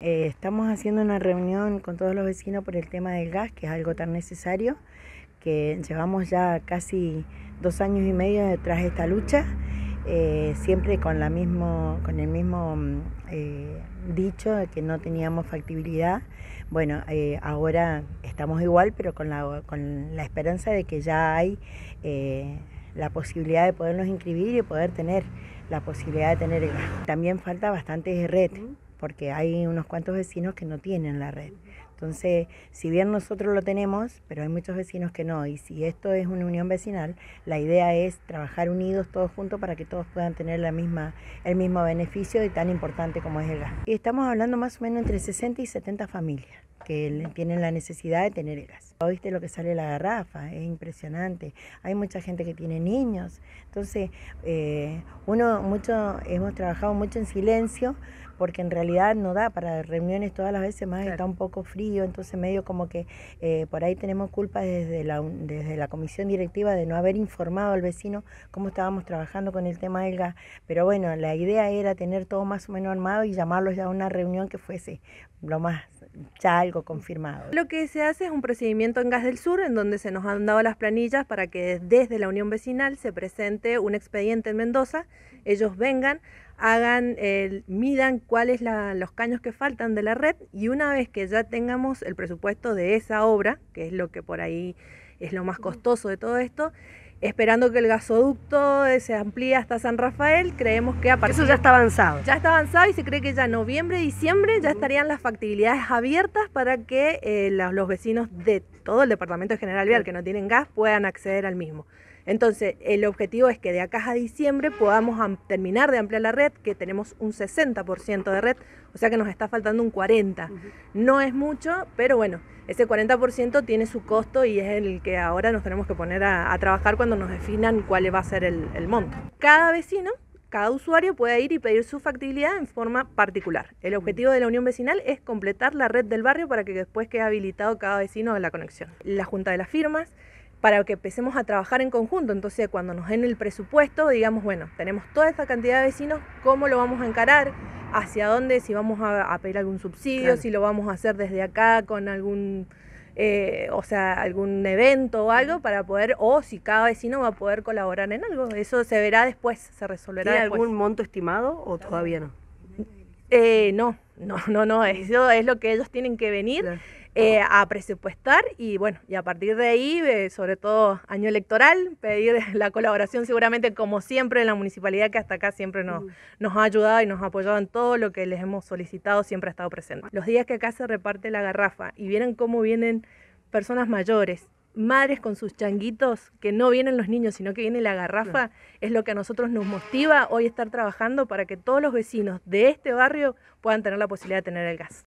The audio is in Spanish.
Eh, estamos haciendo una reunión con todos los vecinos por el tema del gas, que es algo tan necesario, que llevamos ya casi dos años y medio detrás de esta lucha, eh, siempre con, la mismo, con el mismo mm, eh, dicho de que no teníamos factibilidad. Bueno, ahora estamos igual, pero con la, con la esperanza de que ya hay la posibilidad de podernos inscribir y poder tener la posibilidad de tener el gas. También falta bastante red porque hay unos cuantos vecinos que no tienen la red. Entonces, si bien nosotros lo tenemos, pero hay muchos vecinos que no, y si esto es una unión vecinal, la idea es trabajar unidos todos juntos para que todos puedan tener la misma, el mismo beneficio y tan importante como es el gas. Y estamos hablando más o menos entre 60 y 70 familias que tienen la necesidad de tener el gas. ¿Viste lo que sale la garrafa? Es impresionante. Hay mucha gente que tiene niños. Entonces, eh, uno mucho, hemos trabajado mucho en silencio porque en realidad no da para reuniones todas las veces más, está un poco frío, entonces medio como que eh, por ahí tenemos culpa desde la, desde la comisión directiva de no haber informado al vecino cómo estábamos trabajando con el tema del gas, pero bueno, la idea era tener todo más o menos armado y llamarlos ya a una reunión que fuese lo más ya algo confirmado. Lo que se hace es un procedimiento en Gas del Sur en donde se nos han dado las planillas para que desde la Unión Vecinal se presente un expediente en Mendoza, ellos vengan, hagan, el, midan cuáles los caños que faltan de la red y una vez que ya tengamos el presupuesto de esa obra, que es lo que por ahí es lo más costoso de todo esto, esperando que el gasoducto se amplíe hasta San Rafael, creemos que a partir... Eso ya está avanzado. Ya está avanzado y se cree que ya noviembre, diciembre ya estarían las factibilidades abiertas para que eh, los, vecinos de todo el Departamento General Vial que no tienen gas puedan acceder al mismo. Entonces, el objetivo es que de acá a diciembre podamos terminar de ampliar la red, que tenemos un 60% de red, o sea que nos está faltando un 40%. No es mucho, pero bueno, ese 40% tiene su costo y es el que ahora nos tenemos que poner a, trabajar cuando nos definan cuál va a ser el, el monto. Cada vecino cada usuario puede ir y pedir su factibilidad en forma particular. El objetivo de la unión vecinal es completar la red del barrio para que después quede habilitado cada vecino de la conexión. La junta de las firmas, para que empecemos a trabajar en conjunto. Entonces, cuando nos den el presupuesto, digamos, bueno, tenemos toda esta cantidad de vecinos, ¿cómo lo vamos a encarar? ¿Hacia dónde? Si vamos a, pedir algún subsidio, si lo vamos a hacer desde acá con algún... Eh, o sea, algún evento o algo para poder, o si cada vecino va a poder colaborar en algo. Eso se verá después, se resolverá ¿Tiene algún monto estimado o todavía no? Eh, no, no, no, no, eso es lo que ellos tienen que venir. Eh, a presupuestar y bueno, y a partir de ahí, eh, sobre todo año electoral, pedir la colaboración seguramente como siempre en la municipalidad que hasta acá siempre nos, nos ha ayudado y nos ha apoyado en todo lo que les hemos solicitado, siempre ha estado presente. Los días que acá se reparte la garrafa y vienen cómo vienen personas mayores, madres con sus changuitos, que no vienen los niños, sino que viene la garrafa, es lo que a nosotros nos motiva hoy estar trabajando para que todos los vecinos de este barrio puedan tener la posibilidad de tener el gas.